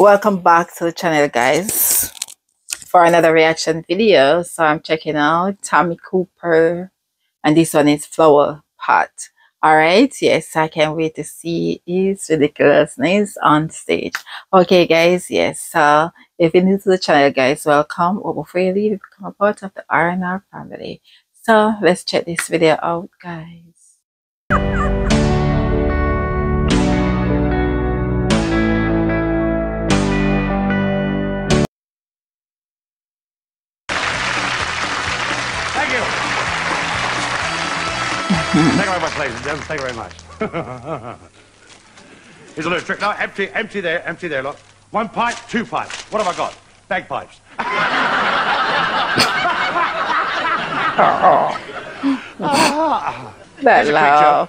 welcome back to the channel guys for another reaction video. So i'm checking out tommy cooper and this one is flower pot all right yes i can't wait to see his ridiculousness on stage. Okay guys yes so if you're new to the channel guys welcome. Or before you leave become a part of the rnr family. So let's check this video out guys Thank you very much, ladies and gentlemen. Thank you very much. Here's a little trick. Now, empty, empty there, empty there, look. One pipe, two pipes. What have I got? Bagpipes. that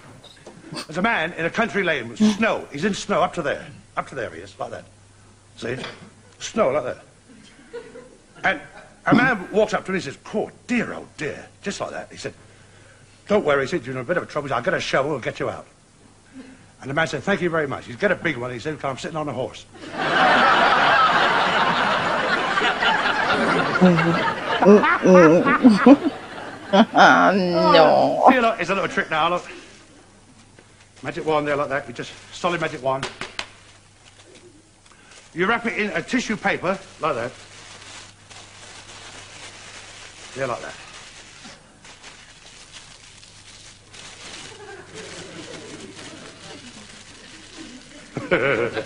quick. There's a man in a country lane with snow. He's in snow up to there. Up to there he is, like that. See? Snow like that. And a man walks up to him and he says, Poor dear, oh dear. Just like that. He said, Don't worry, he said, You're in a bit of a trouble. I've got a shovel, I'll get you out. And the man said, Thank you very much. He's got a big one. He said, I'm sitting on a horse. no See, look, it's a little trick now, look. Magic wand there like that. You just solid magic wand. You wrap it in a tissue paper like that. Yeah, like that. It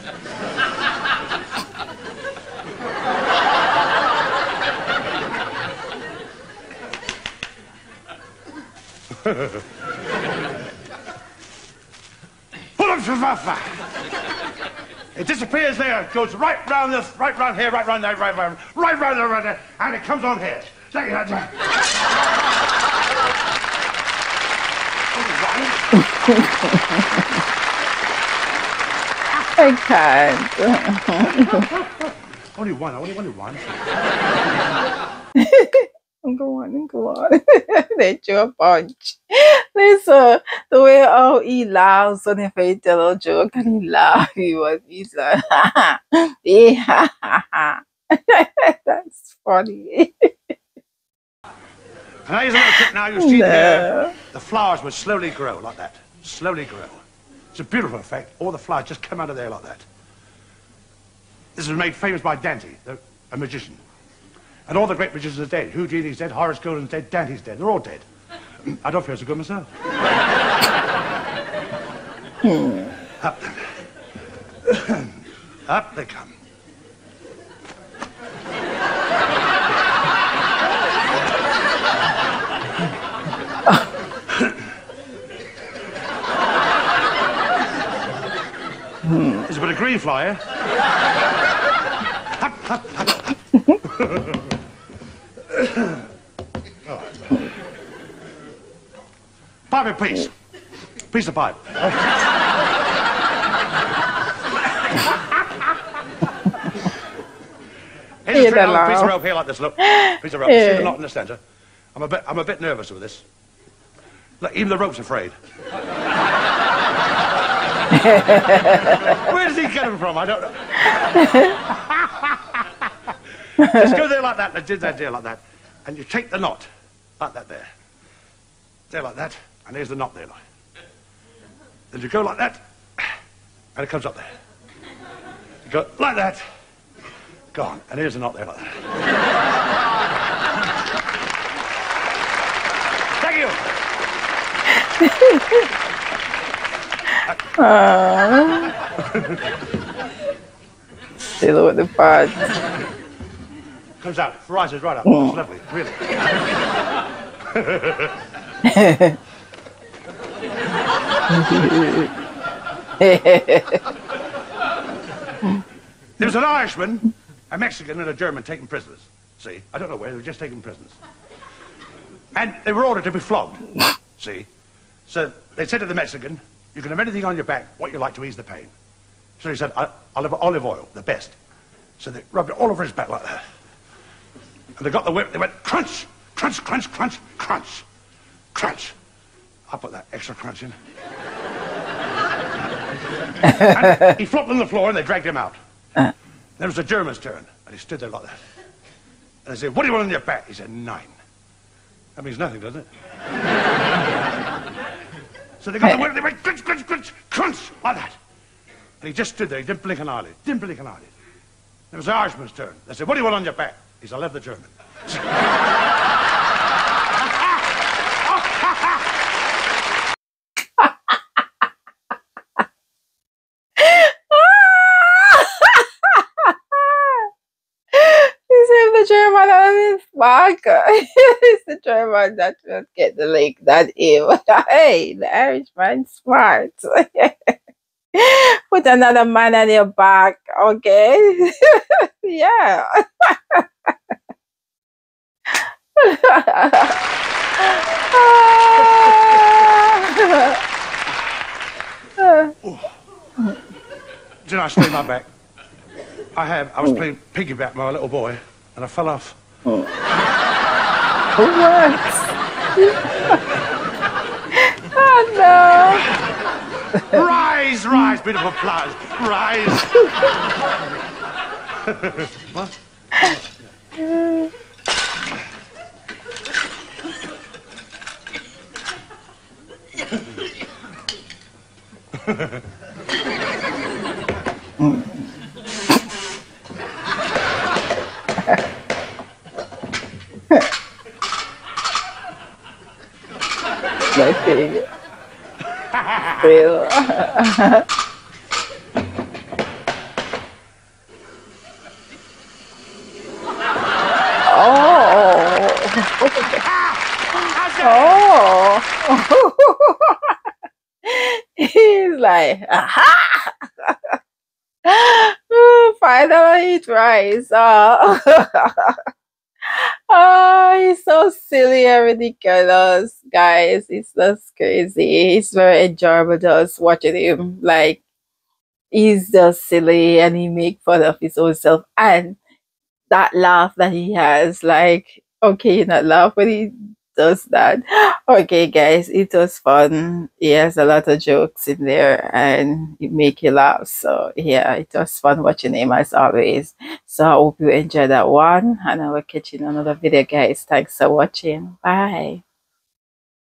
disappears there, goes right round this, right round here, right round there, right round, right round there, right there, and it comes on here. Take it. i can't Only one, only only one. go on go on they threw a punch listen the way how he laughs when if I tell a joke and he laughs he was he's like yeah that's funny And here's a little trick now. You see No. there, the flowers will slowly grow like that. Slowly grow. It's a beautiful effect. All the flowers just come out of there like that. This was made famous by Dante, the, a magician. And all the great magicians are dead. Houdini's dead, Horace Goldin's dead, Dante's dead. They're all dead. I don't feel so good myself. Hmm. Up. Up they come. There's a bit of green fly here. Up, up, up. Oh. Pipe a piece. Piece of pipe. Here's a Hear trick, that I'll have a piece of rope here like this, look. Piece of rope. See the knot in the centre? I'm a bit, I'm a bit nervous with this. Look, even the rope's afraid. Where does he them from? I don't know. Just go there like that, do that there like that. And you take the knot, like that there. There like that, and there's the knot there. Like. Then you go like that, and it comes up there. You go like that, gone, and here's the knot there like that. Thank you. Still with the part Comes out, rises right up. It's lovely, really. There was an Irishman, a Mexican, and a German taken prisoners. See, I don't know where, they were just taken prisoners. And they were ordered to be flogged. See? So they said to the Mexican, You can have anything on your back, what you like to ease the pain. So he said, "I- I'll have olive oil, the best. So they rubbed it all over his back like that. And they got the whip, they went crunch, crunch, crunch, crunch, crunch, crunch. I put that extra crunch in. he flopped on the floor and they dragged him out. Then it was the German's turn, and he stood there like that. And I said, what do you want on your back? He said, nine. That means nothing, doesn't it? So they got the word, they went crunch, crunch, crunch, crunch, like that. And he just stood there, he didn't blink an eyelid, didn't blink an eyelid. It was the Irishman's turn. They said, what do you want on your back? He said, I love the German. on his back. it's the German that will get the link, not him. hey, the Irishman smart. Put another man on your back, okay? yeah. Did I strain my back? I have. I was mm. playing piggyback with my little boy, and I fell off. Oh. What? oh no. Rise, rise, bit of applause. Rise. what? My Real. oh. oh. He's like, aha! Finally, it rise. Oh. He's so silly and ridiculous, guys. It's just crazy. It's very enjoyable just watching him. Like, he's just silly and he make fun of his own self. And that laugh that he has, like, okay, not laugh, but he does that. Okay, guys, it was fun. He has a lot of jokes in there and it make you laugh. So yeah, it was fun watching him as always. So I hope you enjoyed that one and I will catch you in another video, guys. Thanks for watching. Bye.